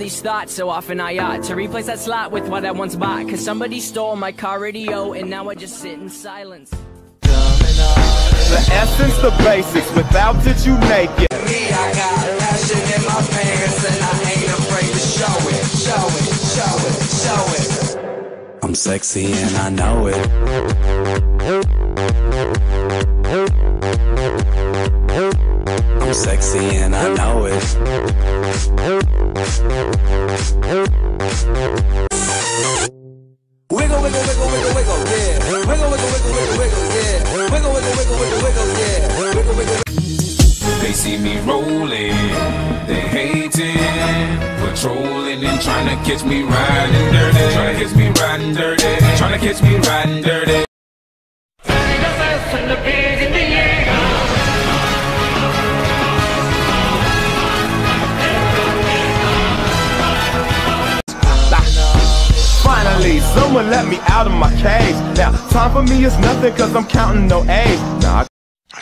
these thoughts so often I ought to replace that slot with what I once bought. Cause somebody stole my car radio and now I just sit in silence. The essence, the basics, without it you naked. Me, I got passion in my pants and I ain't afraid to show it, show it, show it, show it. I'm sexy and I know it. I'm sexy and I know it. See me rolling, they hating, patrolling and trying to catch me riding dirty. Trying to catch me riding dirty. Trying to catch me riding dirty. Finally, someone let me out of my cage. Now, time for me is nothing cause I'm counting no A's. Nah, I